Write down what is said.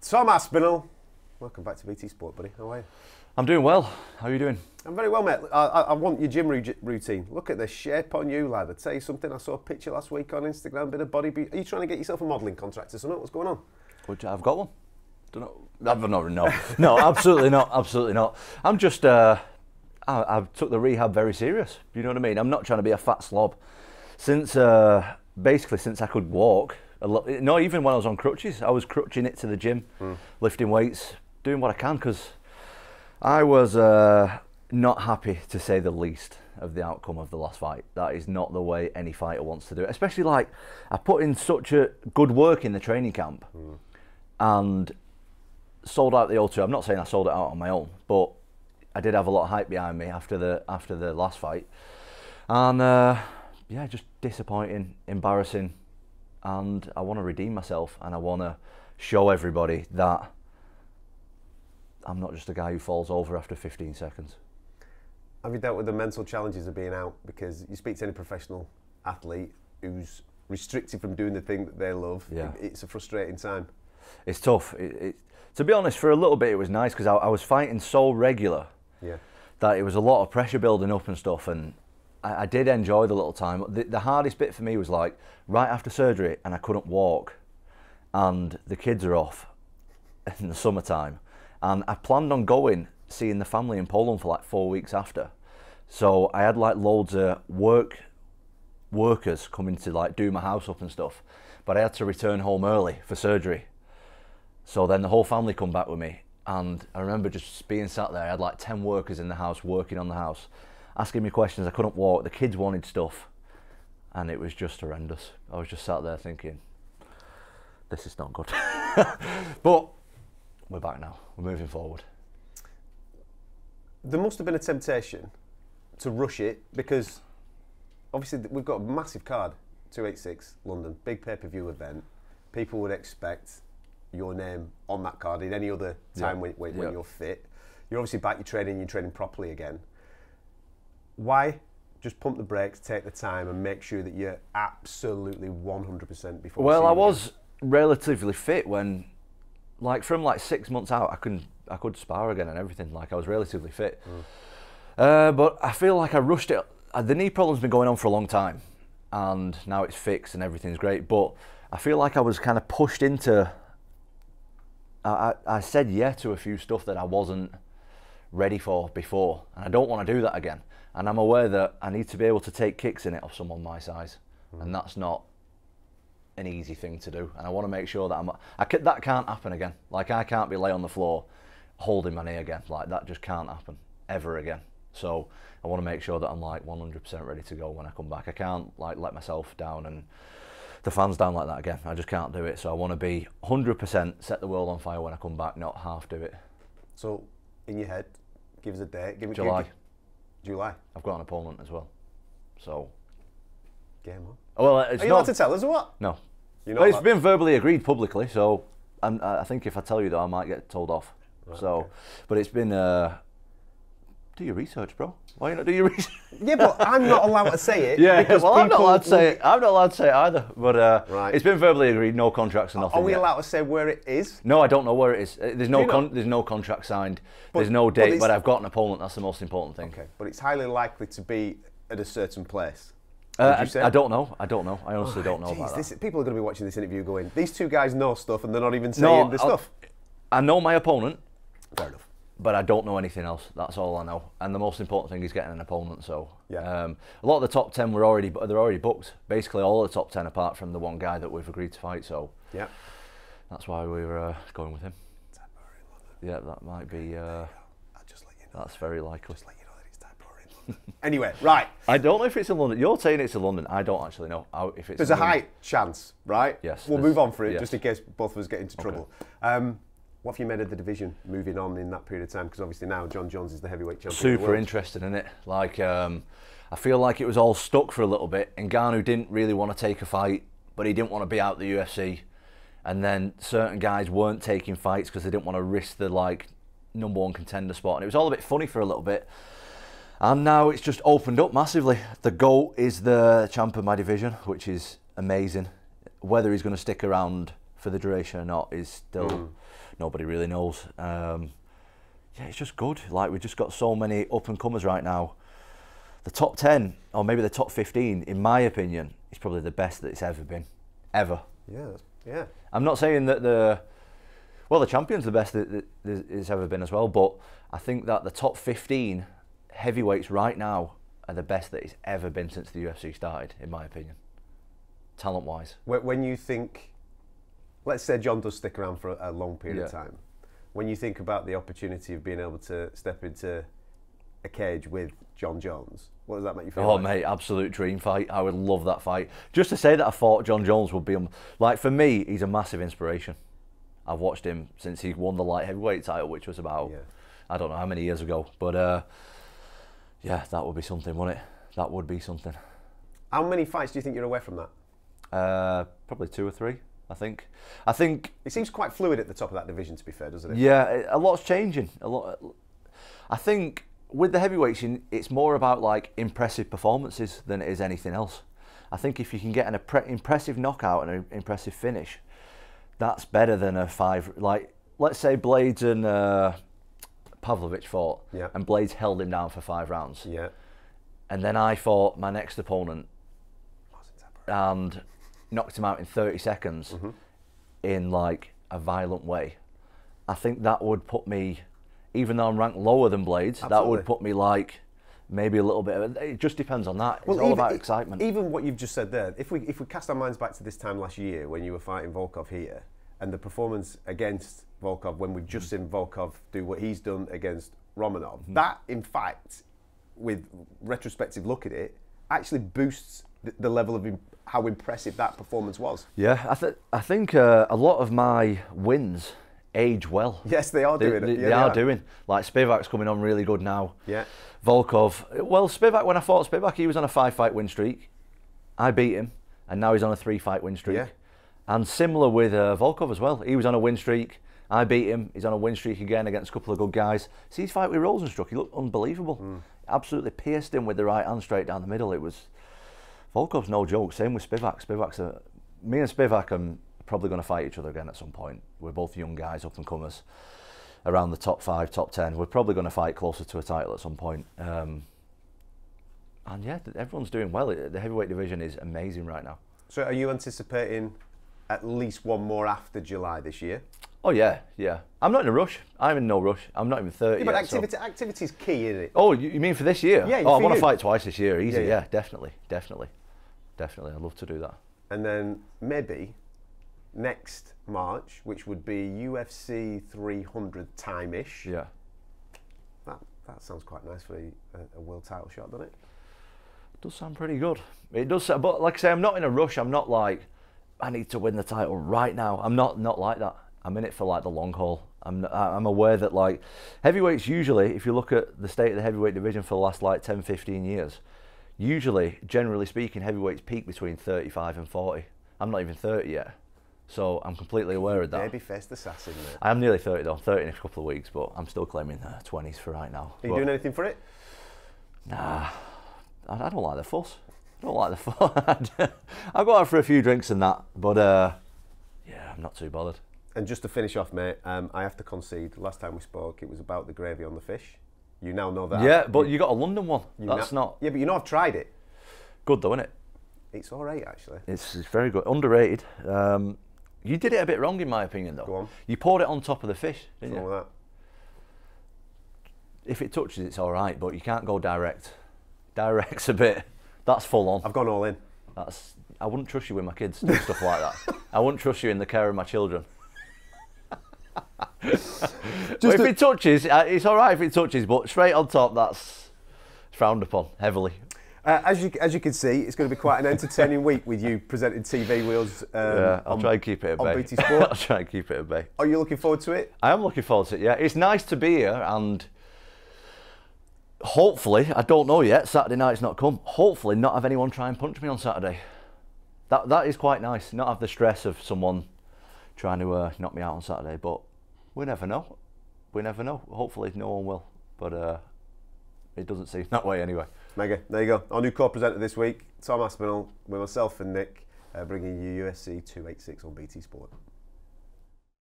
Tom Aspinall, welcome back to BT Sport, buddy. How are you? I'm doing well. How are you doing? I'm very well, mate. I, I, I want your gym routine. Look at the shape on you, lad. I tell you something. I saw a picture last week on Instagram. Bit of body. Be- are you trying to get yourself a modelling contract or something? What's going on? Which I've got one. Don't know. I've no, no, no, absolutely not, absolutely not. I'm just, uh, I, I took the rehab very serious. You know what I mean? I'm not trying to be a fat slob. Since, uh, basically, since I could walk, no, even when I was on crutches, I was crutching it to the gym, lifting weights, doing what I can because I was uh, not happy to say the least of the outcome of the last fight. That is not the way any fighter wants to do it. Especially like I put in such a good work in the training camp and sold out the O2. I'm not saying I sold it out on my own, but I did have a lot of hype behind me after the after the last fight, and uh, yeah, just disappointing, embarrassing, and I want to redeem myself, and I want to show everybody that I'm not just a guy who falls over after 15 seconds. Have you dealt with the mental challenges of being out? Because you speak to any professional athlete who's restricted from doing the thing that they love. Yeah. It's a frustrating time. It's tough. It, it, to be honest, for a little bit it was nice because I, I was fighting so regular Yeah. that it was a lot of pressure building up and stuff, and I, I did enjoy the little time. The, the hardest bit for me was like right after surgery, and I couldn't walk, and the kids are off in the summertime, and I planned on going seeing the family in Poland for like four weeks after, so I had like loads of work workers coming to like do my house up and stuff, but I had to return home early for surgery. So then the whole family come back with me, and I remember just being sat there. I had like ten workers in the house working on the house, asking me questions. I couldn't walk. The kids wanted stuff, and it was just horrendous. I was just sat there thinking, "This is not good." but we're back now. We're moving forward. There must have been a temptation to rush it because obviously we've got a massive card, 286 London, big pay per view event. People would expect your name on that card in any other time Yeah. when, when, when you're fit. You're obviously back, you're training, you're training properly again. Why just pump the brakes, take the time, and make sure that you're absolutely 100% before? Well, I was relatively fit when, like, from like six months out, I couldn't, I could spar again and everything. Like, I was relatively fit. Uh, but I feel like I rushed it. Uh, the knee problem's been going on for a long time, and now it's fixed and everything's great. But I feel like I was kind of pushed into. I, I said yeah to a few stuff that I wasn't ready for before, and I don't want to do that again. And I'm aware that I need to be able to take kicks in it off someone my size, and mm. that's not an easy thing to do. And I want to make sure that I'm. I ca- that can't happen again. Like I can't be lay on the floor holding my knee again. Like that just can't happen ever again. So I want to make sure that I'm like 100% ready to go when I come back. I can't like let myself down and the fans down like that again. I just can't do it. So I want to be 100% set the world on fire when I come back, not half do it. So, in your head, give us a date. Give me July. give- July. I've got an opponent as well. So Game on. well, it's Are you not allowed to tell us what? no. You're Well, not it's been verbally agreed publicly, so I'm, I think if I tell you that, I might get told off. so, okay. but it's been. Uh, do your research, bro. Why you not do your research? Yeah, but I'm not allowed to say it. yeah, because well, I'm not allowed to say it. I'm not allowed to say it either. But uh, Right. it's been verbally agreed. No contracts and nothing. Are we yet. allowed to say where it is? No, I don't know where it is. Uh, There's no con- there's no contract signed. But- there's no date, it's- but, I've got an opponent. That's the most important thing. Okay, but it's highly likely to be at a certain place. Uh? I, I don't know. I don't know. I honestly don't know about this, people are going to be watching this interview going, these two guys know stuff and they're not even saying the I'll- stuff. I know my opponent, Fair enough. But I don't know anything else. That's all I know. And the most important thing is getting an opponent. So Yeah. um, a lot of the top ten were already they're already booked. Basically, all the top ten apart from the one guy that we've agreed to fight. So Yeah. that's why we were uh, going with him. Yeah, that might be. Uh, I'll just let you know. that's very likely. Just let you know that it's in anyway, right. I don't know if it's in London. You're saying it's in London. I don't actually know how- if it's. There's a London. high chance, right? Yes, We'll move on for it, yes. just in case both of us get into trouble. Um, what have you made of the division moving on in that period of time? Because obviously now Jon Jones is the heavyweight champion. super world. interested in it. Like, um, I feel like it was all stuck for a little bit. And Ngannou didn't really want to take a fight, but he didn't want to be out the UFC. And then certain guys weren't taking fights because they didn't want to risk the like number one contender spot. And it was all a bit funny for a little bit. And now it's just opened up massively. The GOAT is the champ of my division, which is amazing. Whether he's going to stick around for the duration or not is still Mm. nobody really knows. Um, yeah, it's just good. Like we've just got so many up and comers right now. The top ten, or maybe the top fifteen, in my opinion, is probably the best that it's ever been, ever. Yeah, yeah. I'm not saying that the well, the champion's the best that, that it's ever been as well, but I think that the top 15 heavyweights right now are the best that it's ever been since the UFC started, in my opinion, talent wise. When when you think, let's say Jon does stick around for a, a long period of time, when you think about the opportunity of being able to step into a cage with Jon Jones, what does that make you feel? Oh like? mate, absolute dream fight. I would love that fight. Just to say that I fought Jon Jones would be um, like for me, he's a massive inspiration. I've watched him since he won the light heavyweight title, which was about Yeah. I don't know how many years ago, but uh, yeah, that would be something, wouldn't it? That would be something. How many fights do you think you're away from that? Uh, probably two or three, I think. I think, It seems quite fluid at the top of that division, to be fair, doesn't it? yeah, a lot's changing. A lot. I think with the heavyweights, it's more about like impressive performances than it is anything else. I think if you can get an impressive knockout and an impressive finish, that's better than a five. Like, let's say Blades and uh, Pavlovich fought, Yeah. and Blades held him down for five rounds, Yeah. and then I fought my next opponent and knocked him out in 30 seconds Mm-hmm. in like a violent way. I think that would put me, even though I'm ranked lower than Blades, that would put me like maybe a little bit. Of, it just depends on that. It's all even, about excitement. Even what you've just said there, if we if we cast our minds back to this time last year when you were fighting Volkov here, and the performance against Volkov when we've just seen Volkov do what he's done against Romanov, Mm-hmm. that in fact, with retrospective look at it, actually boosts the, the level of how impressive that performance was. yeah, I, th- I think uh, a lot of my wins age well. Yes, they are doing they- it. they Yeah, are doing. Like Spivak's coming on really good now. Yeah. Volkov. Well, Spivak, when I fought Spivak, he was on a five fight win streak. I beat him, and now he's on a three fight win streak. Yeah. And similar with uh, Volkov as well. He was on a win streak. I beat him. He's on a win streak again against a couple of good guys. See his fight with Rozenstruik. He looked unbelievable. Mm. Absolutely pierced him with the right hand straight down the middle. It was Volkov's no joke. Same with Spivak. Spivak's a, uh, me and Spivak are probably going to fight each other again at some point. We're both young guys, up and comers, around the top five, top ten. We're probably going to fight closer to a title at some point. Um, and yeah, everyone's doing well. Uh, the heavyweight division is amazing right now. So, are you anticipating at least one more after July this year? Oh yeah, yeah. I'm not in a rush. I'm in no rush. I'm not even thirty. Yeah, but yet, so- activity activity is key, isn't it? Oh, you, you mean for this year? Yeah, Oh, I want to fight twice this year. Easy. Yeah, Yeah, yeah. definitely, definitely, definitely. I'd love to do that. And then maybe next March, which would be UFC 300 time ish. Yeah. That, that sounds quite nice for a, a world title shot, doesn't it? does sound pretty good. It does, but like I say, I'm not in a rush. I'm not like I need to win the title right now. I'm not not like that. I'm in it for like the long haul. I'm I'm aware that like heavyweights usually, if you look at the state of the heavyweight division for the last like 10, 15 years, usually, generally speaking, heavyweights peak between 35 and 40. I'm not even 30 yet, so I'm completely aware of that. Baby faced assassin, mate. I am nearly 30 though. I'm 30 in a couple of weeks, but I'm still claiming the 20s for right now. Are you But- doing anything for it? Nah, I, I don't like the fuss. I don't like the fuss. I'll go out for a few drinks and that, but uh, yeah, I'm not too bothered. And just to finish off, mate, um, I have to concede. Last time we spoke, it was about the gravy on the fish. You now know that. Yeah, but you got a London one. You That's not Yeah, but you know I've tried it. good though, isn't it? It's all right, actually. It's, it's very good. Underrated. Um, you did it a bit wrong, in my opinion, though. Go on. You poured it on top of the fish, didn't What's you? with If it touches, it's all right, but you can't go direct. Direct's a bit. That's full on. I've gone all in. That's. I wouldn't trust you with my kids doing stuff like that. I wouldn't trust you in the care of my children. But if it touches, uh, it's all right if it touches, but straight on top, that's frowned upon heavily. Uh, as you as you can see, it's going to be quite an entertaining week with you presenting TV wheels. Um, yeah, I'll on- try and keep it at bay. BT Sport. I'll try and keep it at bay. Are you looking forward to it? I am looking forward to it. Yeah, it's nice to be here, and hopefully, I don't know yet. Saturday night's not come. Hopefully, not have anyone try and punch me on Saturday. That that is quite nice. Not have the stress of someone trying to uh, knock me out on Saturday. But we never know. We never know. Hopefully, no one will. But uh, it doesn't seem that way anyway. Mega. There you go. Our new co-presenter this week, Tom Aspinall, with myself and Nick, uh, bringing you UFC 286 on BT Sport.